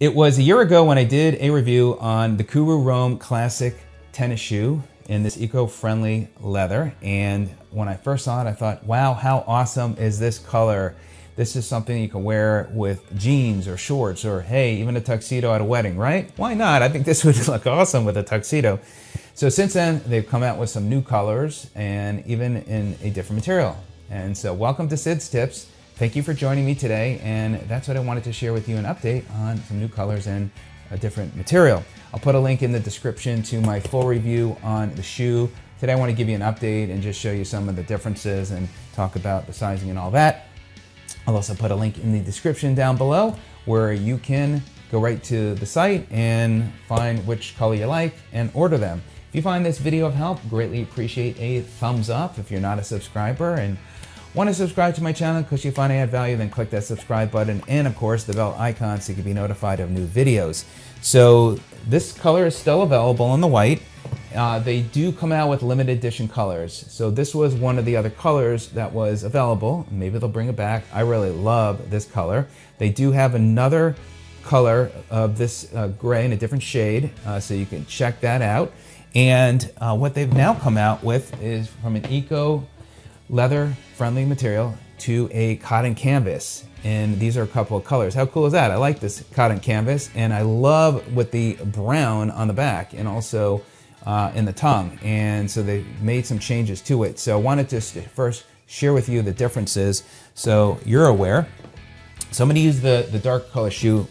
It was a year ago when I did a review on the Kuru Roam Classic tennis shoe in this eco-friendly leather. And when I first saw it, I thought, wow, how awesome is this color? This is something you can wear with jeans or shorts or hey, even a tuxedo at a wedding, right? Why not? I think this would look awesome with a tuxedo. So since then, they've come out with some new colors and even in a different material. And so welcome to Sid's Tips. Thank you for joining me today, and that's what I wanted to share with you an update on some new colors and a different material. I'll put a link in the description to my full review on the shoe. Today I want to give you an update and just show you some of the differences and talk about the sizing and all that. I'll also put a link in the description down below where you can go right to the site and find which color you like and order them. If you find this video of help, greatly appreciate a thumbs up. If you're not a subscriber and Want to subscribe to my channel because you find I add value, then click that subscribe button and of course the bell icon so you can be notified of new videos. So this color is still available in the white. Uh, they do come out with limited edition colors. So this was one of the other colors that was available. Maybe they'll bring it back. I really love this color. They do have another color of this uh, gray in a different shade, uh, so you can check that out. And uh, what they've now come out with is from an eco leather friendly material to a cotton canvas. And these are a couple of colors. How cool is that? I like this cotton canvas and I love with the brown on the back and also uh, in the tongue. And so they made some changes to it. So I wanted to first share with you the differences so you're aware. So I'm gonna use the, the dark color shoe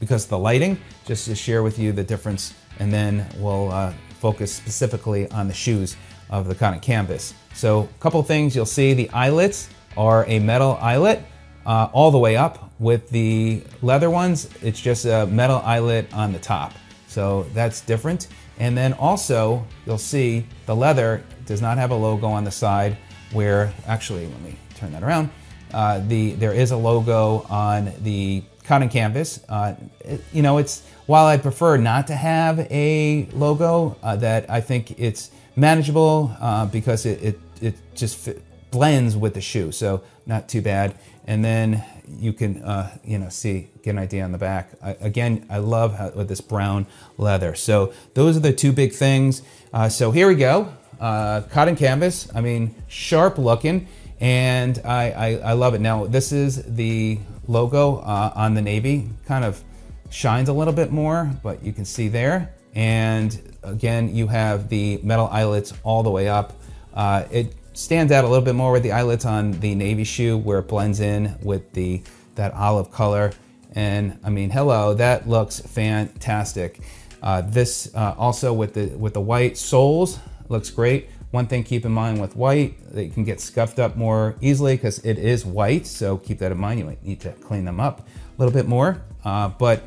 because the lighting, just to share with you the difference and then we'll uh, focus specifically on the shoes of the cotton canvas. So a couple things you'll see, the eyelets are a metal eyelet uh, all the way up. With the leather ones, it's just a metal eyelet on the top. So that's different. And then also, you'll see the leather does not have a logo on the side where, actually, let me turn that around. Uh, the There is a logo on the cotton canvas. Uh, it, you know, it's while I prefer not to have a logo, uh, that I think it's manageable uh, because it, it, it just fit, blends with the shoe, so not too bad. And then you can, uh, you know, see, get an idea on the back. I, again, I love how, with this brown leather. So those are the two big things. Uh, so here we go, uh, cotton canvas. I mean, sharp looking, and I, I, I love it. Now, this is the logo uh, on the Navy, kind of shines a little bit more, but you can see there. And again, you have the metal eyelets all the way up. Uh, it stands out a little bit more with the eyelets on the navy shoe where it blends in with the that olive color. And I mean, hello, that looks fantastic. Uh, this uh, also with the with the white soles looks great. One thing keep in mind with white, they can get scuffed up more easily because it is white. So keep that in mind. You might need to clean them up a little bit more. Uh, but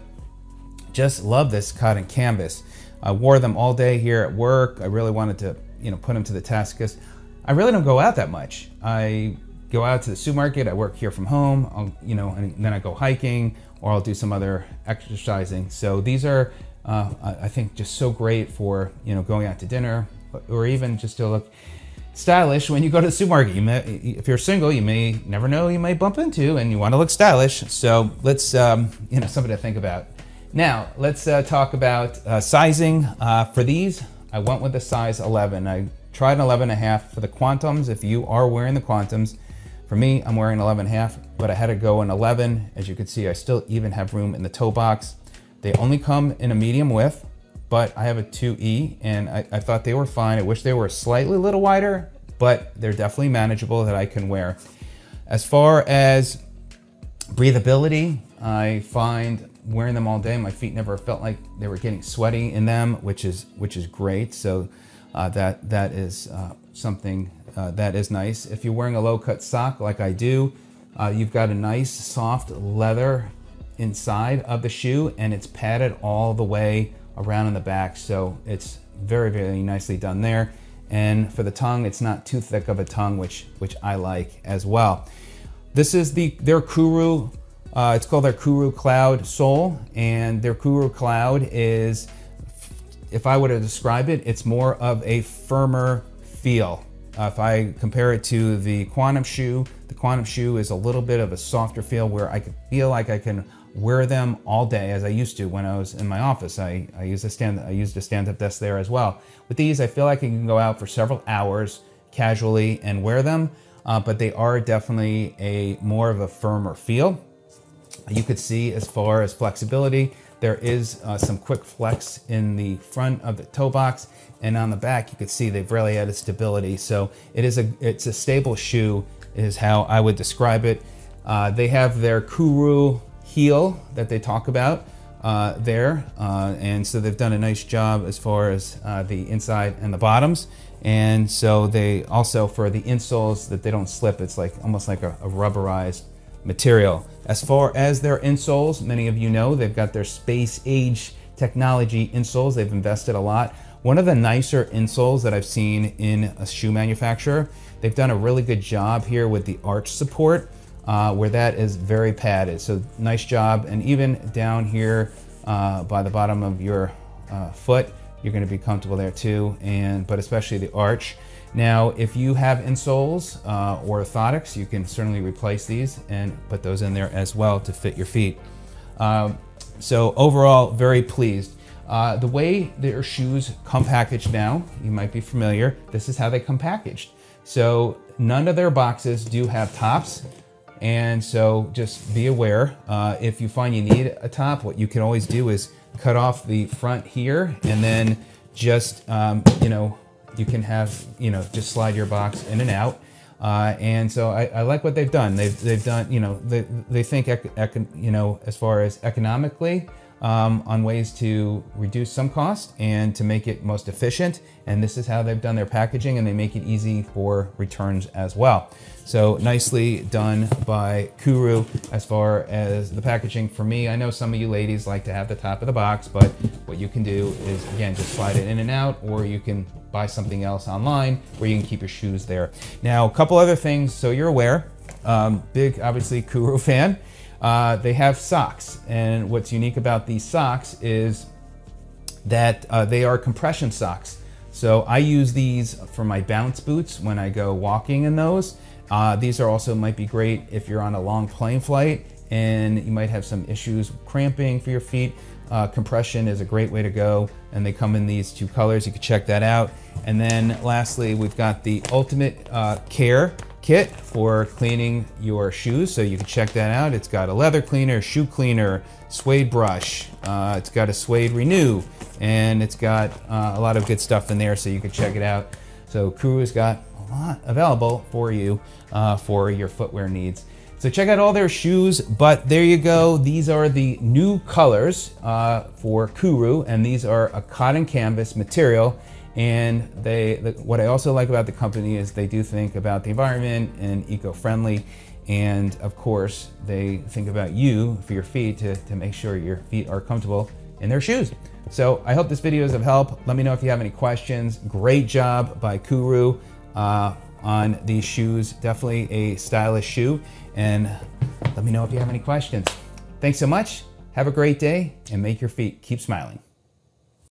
just love this cotton canvas. I wore them all day here at work. I really wanted to, you know, put them to the test because I really don't go out that much. I go out to the supermarket. I work here from home. I'll, you know, and then I go hiking or I'll do some other exercising. So these are, uh, I think, just so great for you know going out to dinner or even just to look stylish when you go to the supermarket. You may, if you're single, you may never know you may bump into, and you want to look stylish. So let's, um, you know, something to think about. Now, let's uh, talk about uh, sizing. Uh, for these, I went with a size 11. I tried an 11 and a half for the Quantums. If you are wearing the Quantums, for me, I'm wearing 11 and a half, but I had to go in 11. As you can see, I still even have room in the toe box. They only come in a medium width, but I have a 2E and I, I thought they were fine. I wish they were slightly little wider, but they're definitely manageable that I can wear. As far as breathability, I find wearing them all day, my feet never felt like they were getting sweaty in them, which is which is great. So uh, that that is uh, something uh, that is nice. If you're wearing a low cut sock like I do, uh, you've got a nice soft leather inside of the shoe, and it's padded all the way around in the back. So it's very very nicely done there. And for the tongue, it's not too thick of a tongue, which which I like as well. This is the their Kuru uh, it's called their Kuru Cloud Sole, and their Kuru Cloud is, if I were to describe it, it's more of a firmer feel. Uh, if I compare it to the Quantum shoe, the Quantum shoe is a little bit of a softer feel where I can feel like I can wear them all day as I used to when I was in my office. I, I used a stand I used a stand-up desk there as well. With these, I feel like I can go out for several hours casually and wear them, uh, but they are definitely a more of a firmer feel. You could see as far as flexibility, there is uh, some quick flex in the front of the toe box and on the back you can see they've really added stability. So it is a it's a stable shoe is how I would describe it. Uh, they have their Kuru heel that they talk about uh, there. Uh, and so they've done a nice job as far as uh, the inside and the bottoms. And so they also, for the insoles, that they don't slip, it's like almost like a, a rubberized material. As far as their insoles, many of you know they've got their space age technology insoles. They've invested a lot. One of the nicer insoles that I've seen in a shoe manufacturer, they've done a really good job here with the arch support uh, where that is very padded. So nice job. And even down here uh, by the bottom of your uh, foot, you're gonna be comfortable there too, and but especially the arch. Now, if you have insoles uh, or orthotics, you can certainly replace these and put those in there as well to fit your feet. Um, so overall, very pleased. Uh, the way their shoes come packaged now, you might be familiar, this is how they come packaged. So none of their boxes do have tops. And so just be aware, uh, if you find you need a top, what you can always do is cut off the front here and then just, um, you know, you can have, you know, just slide your box in and out. Uh, and so I, I, like what they've done. They've, they've done, you know, they, they think, you know, as far as economically, um, on ways to reduce some cost and to make it most efficient. And this is how they've done their packaging and they make it easy for returns as well. So nicely done by Kuru as far as the packaging. For me, I know some of you ladies like to have the top of the box, but what you can do is again, just slide it in and out, or you can buy something else online where you can keep your shoes there. Now, a couple other things so you're aware. Um, big, obviously, Kuru fan. Uh, they have socks, and what's unique about these socks is that uh, they are compression socks. So I use these for my bounce boots when I go walking in those. Uh, these are also might be great if you're on a long plane flight and you might have some issues cramping for your feet. Uh, compression is a great way to go and they come in these two colors. You can check that out. And then lastly, we've got the Ultimate uh, Care kit for cleaning your shoes. So you can check that out. It's got a leather cleaner, shoe cleaner, suede brush. Uh, it's got a suede renew, and it's got uh, a lot of good stuff in there. So you can check it out. So Kuru's got a lot available for you uh, for your footwear needs. So check out all their shoes, but there you go. These are the new colors uh, for Kuru, and these are a cotton canvas material. And they, the, what I also like about the company is they do think about the environment and eco-friendly. And of course, they think about you for your feet to, to make sure your feet are comfortable in their shoes. So I hope this video is of help. Let me know if you have any questions. Great job by Kuru uh, on these shoes. Definitely a stylish shoe. And let me know if you have any questions. Thanks so much. Have a great day and make your feet keep smiling.